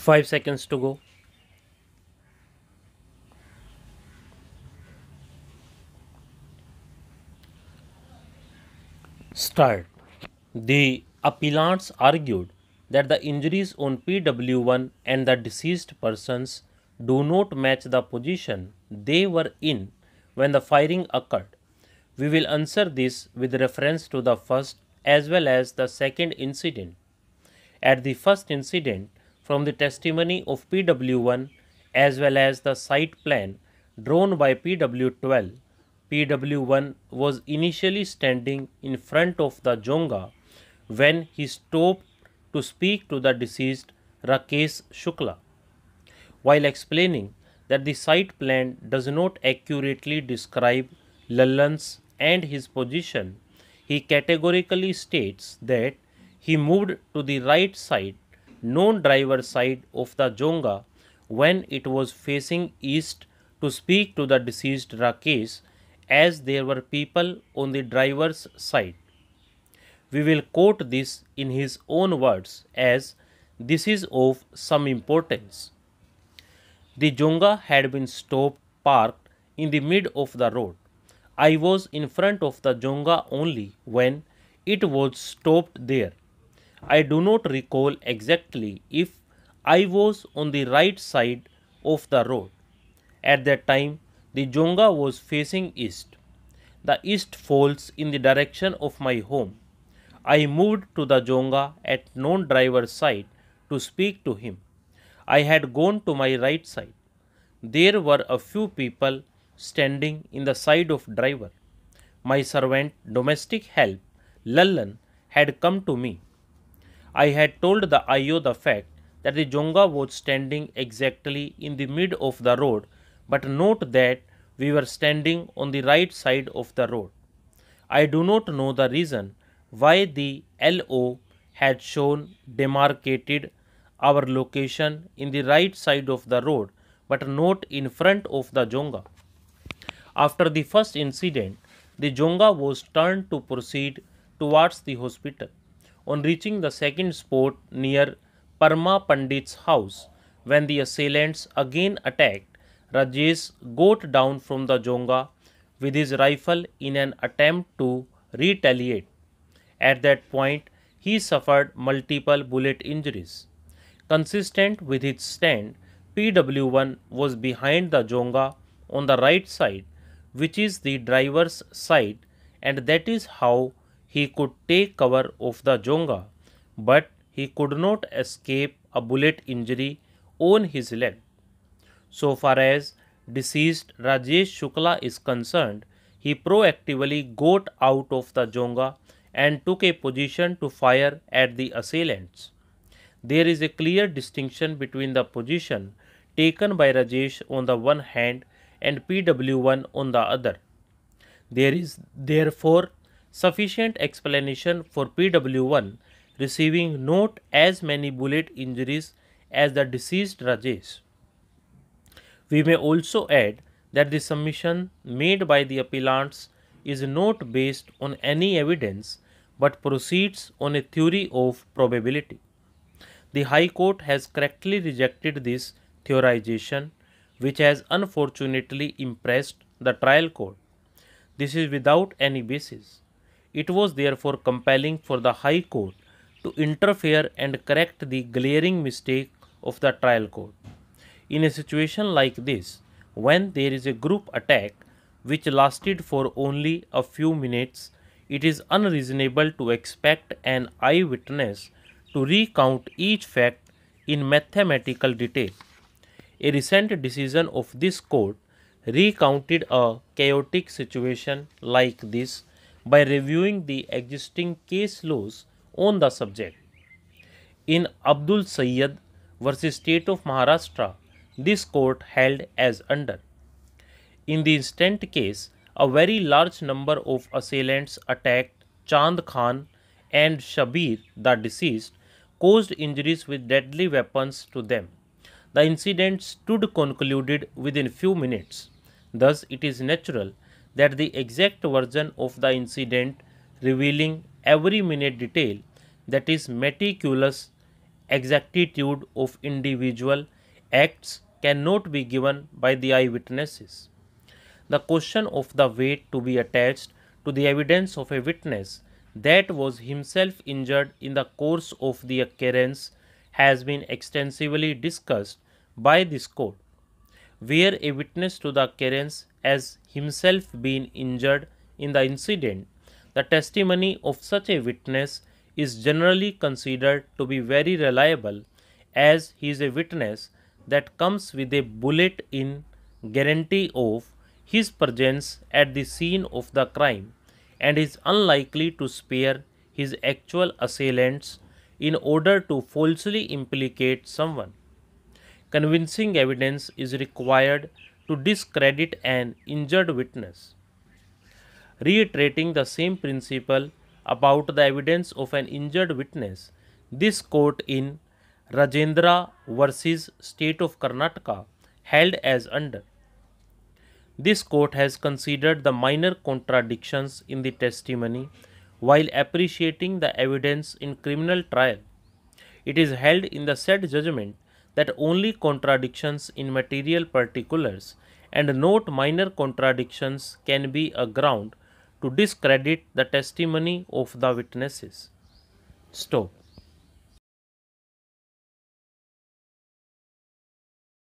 5 seconds to go. Start. The appellants argued that the injuries on PW1 and the deceased persons do not match the position they were in when the firing occurred. We will answer this with reference to the first as well as the second incident. At the first incident, from the testimony of PW1 as well as the site plan drawn by PW12, PW1 was initially standing in front of the Jonga when he stopped to speak to the deceased Rakesh Shukla. While explaining that the site plan does not accurately describe Lallan's and his position, he categorically states that he moved to the right side, non-driver side of the Jonga when it was facing east to speak to the deceased Rakesh as there were people on the driver's side. We will quote this in his own words as this is of some importance. The Jonga had been stopped parked in the mid of the road. I was in front of the Jonga only when it was stopped there. I do not recall exactly if I was on the right side of the road. At that time, the Jonga was facing east. The east falls in the direction of my home. I moved to the Jonga at non-driver's side to speak to him. I had gone to my right side. There were a few people standing in the side of driver. My servant, domestic help, Lallan, had come to me. I had told the IO the fact that the Jonga was standing exactly in the mid of the road, but note that we were standing on the right side of the road. I do not know the reason why the LO had shown demarcated our location in the right side of the road but not in front of the Jonga. After the first incident, the Jonga was turned to proceed towards the hospital. On reaching the second spot near Parma Pandit's house, when the assailants again attacked, Rajesh got down from the Jonga with his rifle in an attempt to retaliate. At that point, he suffered multiple bullet injuries. Consistent with his stand, PW1 was behind the Jonga on the right side, which is the driver's side, and that is how he could take cover of the Jonga, but he could not escape a bullet injury on his leg. So far as deceased Rajesh Shukla is concerned, he proactively got out of the Jonga and took a position to fire at the assailants. There is a clear distinction between the position taken by Rajesh on the one hand and PW1 on the other. There is therefore sufficient explanation for PW1 receiving not as many bullet injuries as the deceased Rajesh. We may also add that the submission made by the appellants is not based on any evidence but proceeds on a theory of probability. The High Court has correctly rejected this theorization, which has unfortunately impressed the trial court. This is without any basis. It was therefore compelling for the High Court to interfere and correct the glaring mistake of the trial court. In a situation like this, when there is a group attack which lasted for only a few minutes, it is unreasonable to expect an eyewitness to recount each fact in mathematical detail. A recent decision of this court recounted a chaotic situation like this by reviewing the existing case laws on the subject. In Abdul Sayeed versus State of Maharashtra, this court held as under. In the instant case, a very large number of assailants attacked Chand Khan and Shabir, the deceased, caused injuries with deadly weapons to them. The incident stood concluded within few minutes. Thus, it is natural that the exact version of the incident revealing every minute detail that is meticulous exactitude of individual acts cannot be given by the eyewitnesses. The question of the weight to be attached to the evidence of a witness that was himself injured in the course of the occurrence has been extensively discussed by this court. Where a witness to the occurrence has himself been injured in the incident, the testimony of such a witness is generally considered to be very reliable as he is a witness that comes with a bullet in guarantee of his presence at the scene of the crime and is unlikely to spare his actual assailants in order to falsely implicate someone. Convincing evidence is required to discredit an injured witness. Reiterating the same principle about the evidence of an injured witness, this court in Rajendra versus State of Karnataka held as under. This court has considered the minor contradictions in the testimony while appreciating the evidence in criminal trial. It is held in the said judgment that only contradictions in material particulars and not minor contradictions can be a ground to discredit the testimony of the witnesses. Stop.